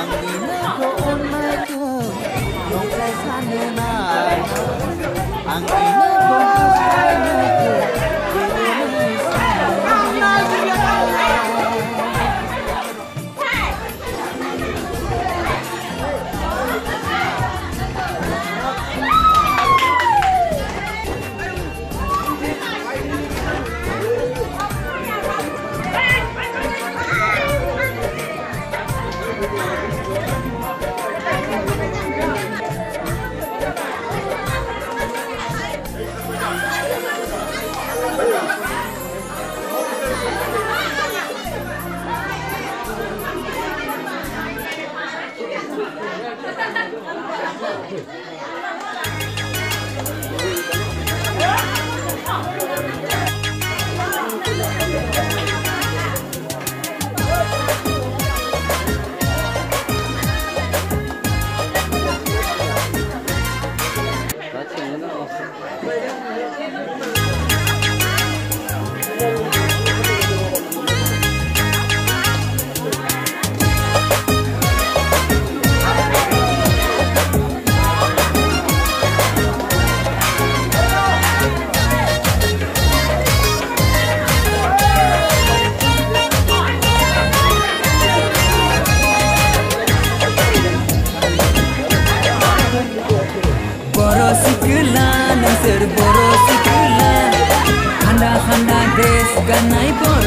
Ang ina ko borosikulan, nam ser borosikulan. Handa handa des kanai bor.